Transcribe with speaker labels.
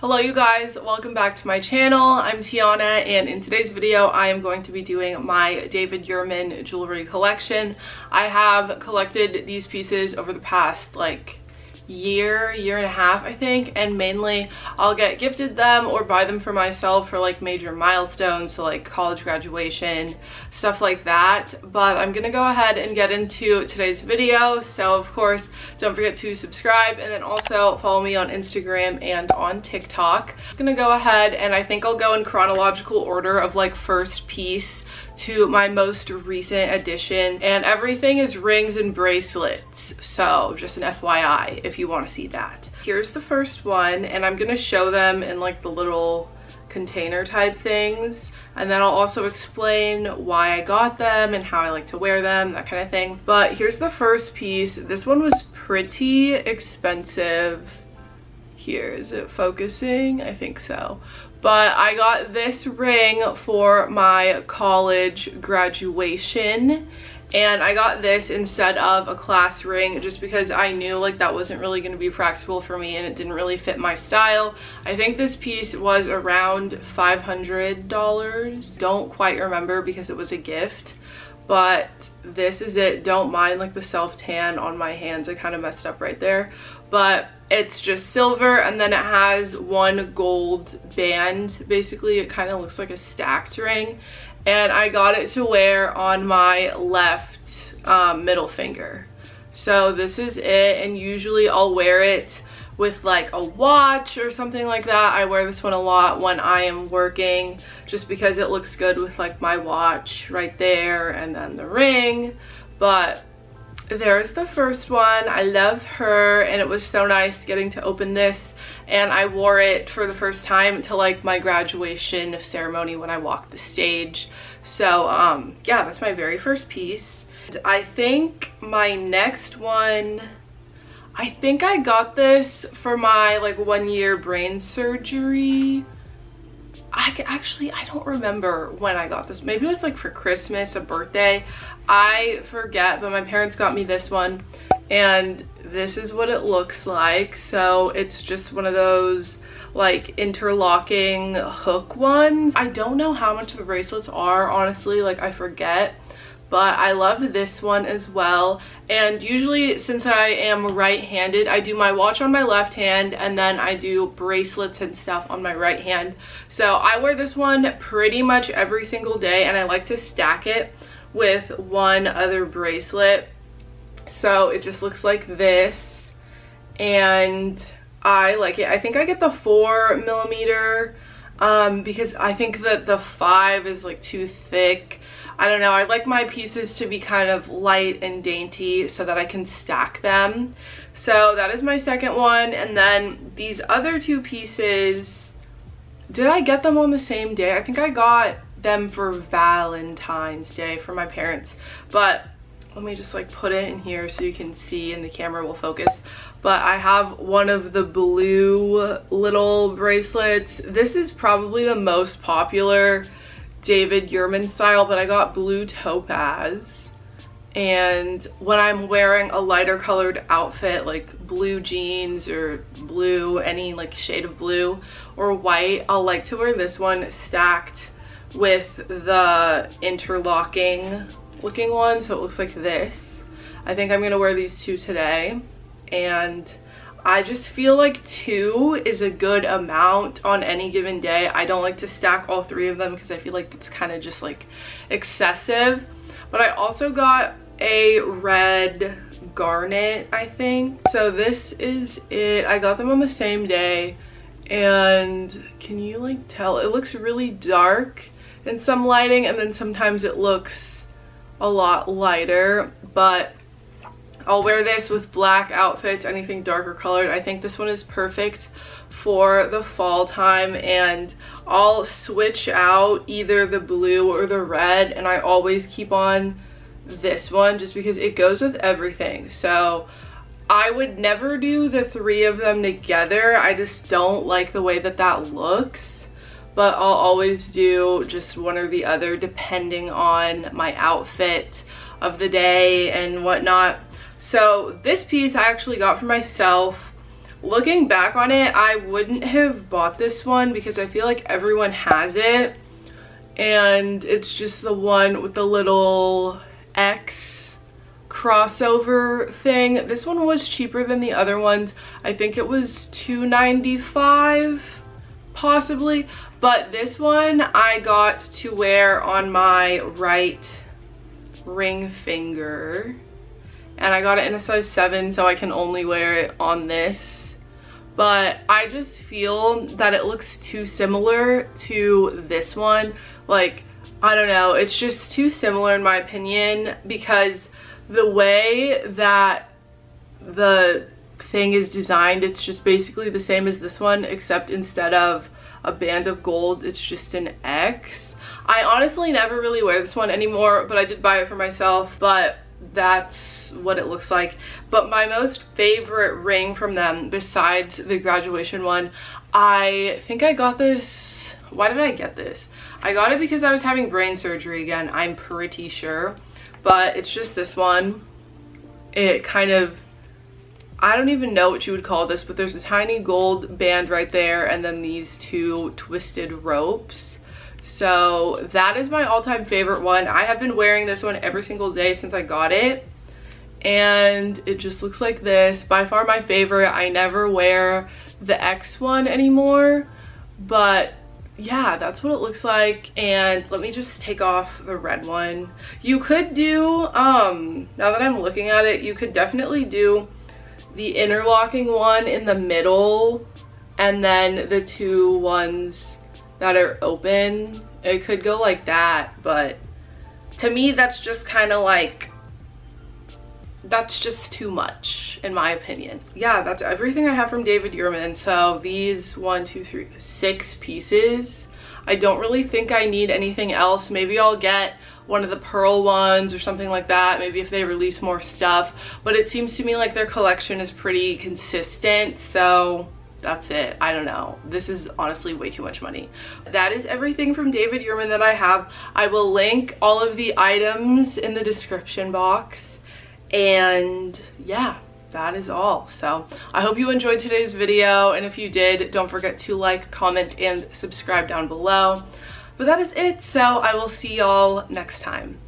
Speaker 1: Hello you guys, welcome back to my channel. I'm Tiana and in today's video I am going to be doing my David Yurman jewelry collection. I have collected these pieces over the past like year, year and a half, I think. And mainly I'll get gifted them or buy them for myself for like major milestones. So like college graduation, stuff like that. But I'm gonna go ahead and get into today's video. So of course, don't forget to subscribe and then also follow me on Instagram and on TikTok. I'm gonna go ahead and I think I'll go in chronological order of like first piece to my most recent addition and everything is rings and bracelets so just an FYI if you want to see that. Here's the first one and I'm gonna show them in like the little container type things and then I'll also explain why I got them and how I like to wear them, that kind of thing. But here's the first piece. This one was pretty expensive. Here, is it focusing? I think so but I got this ring for my college graduation and I got this instead of a class ring just because I knew like that wasn't really going to be practical for me and it didn't really fit my style. I think this piece was around $500. Don't quite remember because it was a gift but this is it. Don't mind like the self tan on my hands. I kind of messed up right there. But it's just silver and then it has one gold band. Basically it kind of looks like a stacked ring and i got it to wear on my left um, middle finger so this is it and usually i'll wear it with like a watch or something like that. I wear this one a lot when I am working just because it looks good with like my watch right there and then the ring. But there's the first one. I love her and it was so nice getting to open this and I wore it for the first time to like my graduation ceremony when I walked the stage. So um, yeah, that's my very first piece. I think my next one I think I got this for my like one year brain surgery. I actually, I don't remember when I got this. Maybe it was like for Christmas, a birthday. I forget, but my parents got me this one and this is what it looks like. So it's just one of those like interlocking hook ones. I don't know how much the bracelets are, honestly, like I forget but I love this one as well. And usually since I am right-handed, I do my watch on my left hand and then I do bracelets and stuff on my right hand. So I wear this one pretty much every single day and I like to stack it with one other bracelet. So it just looks like this and I like it. I think I get the four millimeter um, because I think that the five is like too thick I don't know, I like my pieces to be kind of light and dainty so that I can stack them. So that is my second one. And then these other two pieces, did I get them on the same day? I think I got them for Valentine's Day for my parents. But let me just like put it in here so you can see and the camera will focus but I have one of the blue little bracelets. This is probably the most popular David Yurman style, but I got blue topaz. And when I'm wearing a lighter colored outfit, like blue jeans or blue, any like shade of blue or white, I'll like to wear this one stacked with the interlocking looking one. So it looks like this. I think I'm gonna wear these two today. And I just feel like two is a good amount on any given day. I don't like to stack all three of them because I feel like it's kind of just like excessive. But I also got a red garnet, I think. So this is it. I got them on the same day and can you like tell? It looks really dark in some lighting and then sometimes it looks a lot lighter, but I'll wear this with black outfits, anything darker colored. I think this one is perfect for the fall time and I'll switch out either the blue or the red and I always keep on this one just because it goes with everything. So I would never do the three of them together. I just don't like the way that that looks. But I'll always do just one or the other depending on my outfit of the day and whatnot. So this piece I actually got for myself looking back on it, I wouldn't have bought this one because I feel like everyone has it. And it's just the one with the little X crossover thing. This one was cheaper than the other ones. I think it was $2.95 possibly. But this one I got to wear on my right ring finger. And I got it in a size 7 so I can only wear it on this but I just feel that it looks too similar to this one. Like, I don't know, it's just too similar in my opinion because the way that the thing is designed, it's just basically the same as this one except instead of a band of gold, it's just an X. I honestly never really wear this one anymore, but I did buy it for myself, but that's what it looks like. But my most favorite ring from them besides the graduation one i think i got this why did i get this? I got it because i was having brain surgery again i'm pretty sure. But it's just this one. It kind of I don't even know what you would call this, but there's a tiny gold band right there and then these two twisted ropes. So that is my all-time favorite one. I have been wearing this one every single day since I got it. And it just looks like this. By far my favorite. I never wear the X one anymore. But yeah, that's what it looks like. And let me just take off the red one. You could do, um, now that I'm looking at it, you could definitely do the interlocking one in the middle and then the two ones that are open. It could go like that, but to me that's just kind of like, that's just too much in my opinion. Yeah, that's everything I have from David Yurman. So these one, two, three, six pieces. I don't really think I need anything else. Maybe I'll get one of the pearl ones or something like that maybe if they release more stuff but it seems to me like their collection is pretty consistent so that's it. I don't know. This is honestly way too much money. That is everything from david yurman that i have. I will link all of the items in the description box. And yeah that is all. So i hope you enjoyed today's video. And if you did don't forget to like comment and subscribe down below. But that is it. So i will see y'all next time